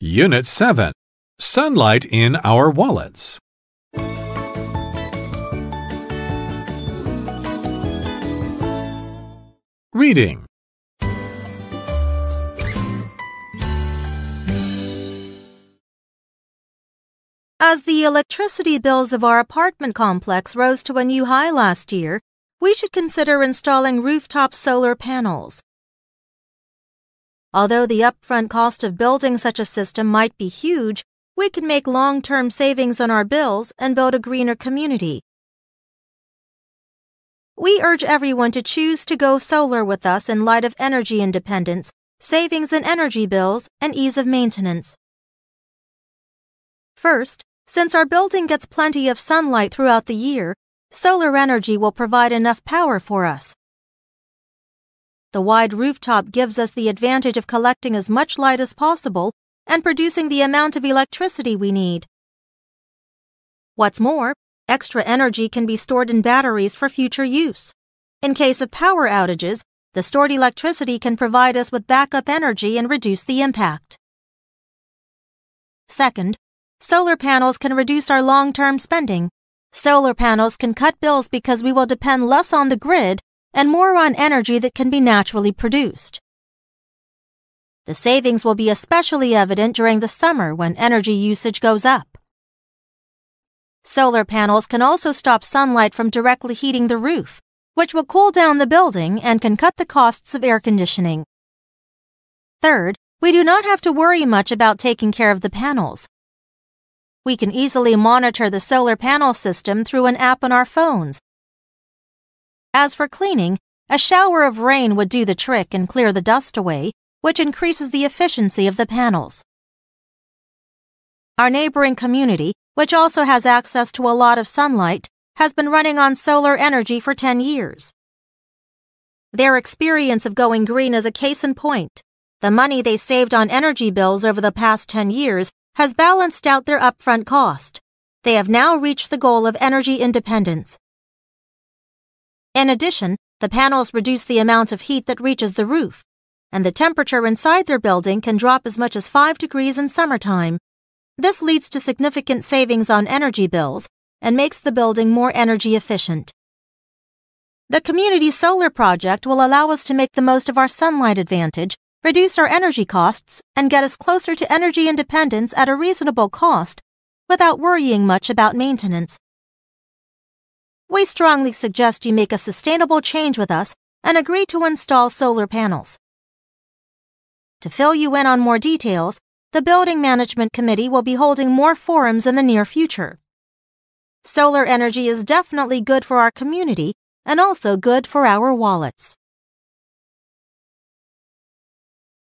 Unit 7 Sunlight in Our Wallets. Reading As the electricity bills of our apartment complex rose to a new high last year, we should consider installing rooftop solar panels. Although the upfront cost of building such a system might be huge, we can make long-term savings on our bills and build a greener community. We urge everyone to choose to go solar with us in light of energy independence, savings in energy bills, and ease of maintenance. First, since our building gets plenty of sunlight throughout the year, solar energy will provide enough power for us. The wide rooftop gives us the advantage of collecting as much light as possible and producing the amount of electricity we need. What's more, extra energy can be stored in batteries for future use. In case of power outages, the stored electricity can provide us with backup energy and reduce the impact. Second, solar panels can reduce our long-term spending. Solar panels can cut bills because we will depend less on the grid and more on energy that can be naturally produced. The savings will be especially evident during the summer when energy usage goes up. Solar panels can also stop sunlight from directly heating the roof, which will cool down the building and can cut the costs of air conditioning. Third, we do not have to worry much about taking care of the panels. We can easily monitor the solar panel system through an app on our phones as for cleaning, a shower of rain would do the trick and clear the dust away, which increases the efficiency of the panels. Our neighboring community, which also has access to a lot of sunlight, has been running on solar energy for 10 years. Their experience of going green is a case in point. The money they saved on energy bills over the past 10 years has balanced out their upfront cost. They have now reached the goal of energy independence. In addition, the panels reduce the amount of heat that reaches the roof, and the temperature inside their building can drop as much as 5 degrees in summertime. This leads to significant savings on energy bills and makes the building more energy efficient. The community solar project will allow us to make the most of our sunlight advantage, reduce our energy costs, and get us closer to energy independence at a reasonable cost without worrying much about maintenance. We strongly suggest you make a sustainable change with us and agree to install solar panels. To fill you in on more details, the Building Management Committee will be holding more forums in the near future. Solar energy is definitely good for our community and also good for our wallets.